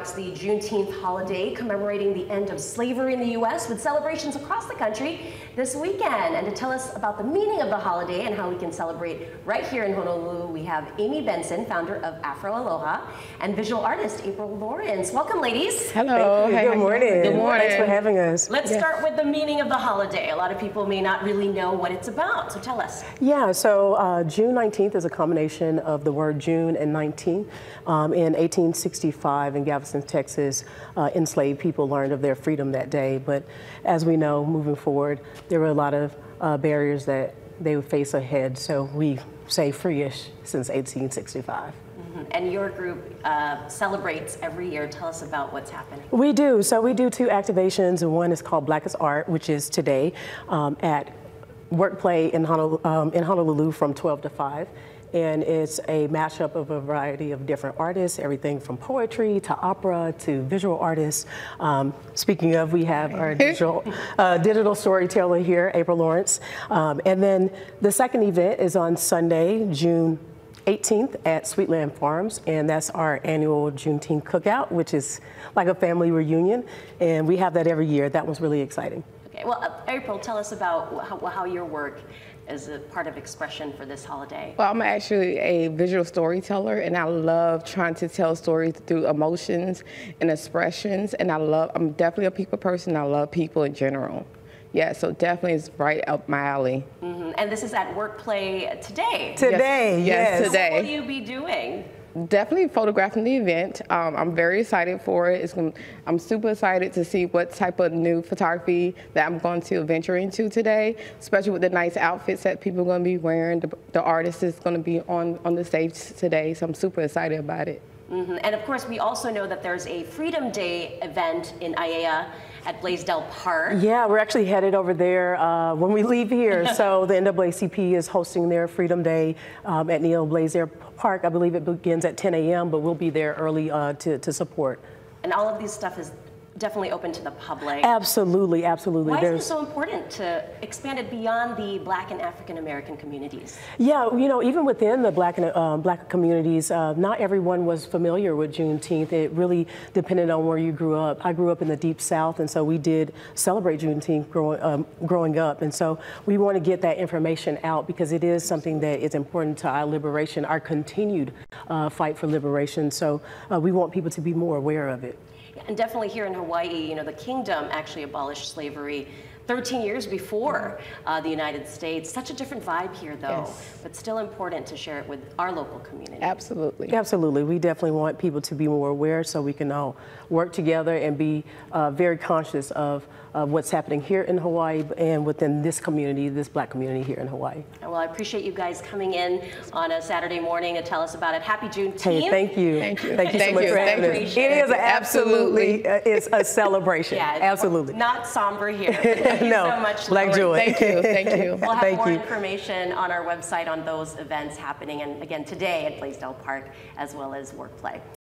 marks the Juneteenth holiday commemorating the end of slavery in the U.S. with celebrations across the country this weekend. And to tell us about the meaning of the holiday and how we can celebrate right here in Honolulu, we have Amy Benson, founder of Afro Aloha, and visual artist April Lawrence. Welcome, ladies. Hello. Hey, good morning. Good morning. Thanks for having us. Let's start with the meaning of the holiday. A lot of people may not really know what it's about, so tell us. Yeah, so uh, June 19th is a combination of the word June and 19. Um, in 1865 in Galveston, Texas, uh, enslaved people learned of their freedom that day. But as we know, moving forward, there were a lot of uh, barriers that they would face ahead. So we say free-ish since 1865. And your group uh, celebrates every year. Tell us about what's happening. We do. So we do two activations, one is called Black is Art, which is today um, at Workplay in Honolulu, um, in Honolulu from 12 to 5. And it's a mashup of a variety of different artists, everything from poetry to opera to visual artists. Um, speaking of, we have our digital, uh, digital storyteller here, April Lawrence. Um, and then the second event is on Sunday, June 18th at Sweetland Farms, and that's our annual Juneteenth cookout, which is like a family reunion, and we have that every year. That was really exciting. Okay, well, April, tell us about how, how your work is a part of expression for this holiday. Well, I'm actually a visual storyteller, and I love trying to tell stories through emotions and expressions. And I love, I'm definitely a people person. I love people in general. Yeah, so definitely it's right up my alley. Mhm. And this is at Workplay today. Today, Yes, yes. yes, today. What will you be doing? Definitely photographing the event. Um, I'm very excited for it. Gonna, I'm super excited to see what type of new photography that I'm going to venture into today, especially with the nice outfits that people are going to be wearing. The, the artist is going to be on, on the stage today, so I'm super excited about it. Mhm. And of course, we also know that there's a Freedom Day event in Aiea at Blaisdell Park. Yeah, we're actually headed over there uh, when we leave here. so the NAACP is hosting their Freedom Day um, at Neal Blaisdell Park. I believe it begins at 10 a.m., but we'll be there early uh, to, to support. And all of this stuff is definitely open to the public. Absolutely, absolutely. Why is it so important to expand it beyond the Black and African American communities? Yeah, you know, even within the black and uh, black communities, uh, not everyone was familiar with Juneteenth. It really depended on where you grew up. I grew up in the deep South, and so we did celebrate Juneteenth growing um, growing up. And so we want to get that information out because it is something that is important to our liberation, our continued uh, fight for liberation. So uh, we want people to be more aware of it. And definitely here in Hawaii, you know, the kingdom actually abolished slavery 13 years before uh, the United States. Such a different vibe here, though, Yes. but still important to share it with our local community. Absolutely. Absolutely. We definitely want people to be more aware so we can all work together and be uh, very conscious of, of what's happening here in Hawaii and within this community, this black community here in Hawaii. Well, I appreciate you guys coming in on a Saturday morning to tell us about it. Happy Juneteenth. Hey, thank you. Thank you. Thank you so Thank much you. for having you. us. It is absolutely, Absolutely. uh, it's a celebration. Yeah, absolutely. Not somber here. Thank you no, so much, black Lori. joy. Thank you. Thank you. We'll have Thank more you. information on our website on those events happening, and again today at Blaisdell Park, as well as Workplay.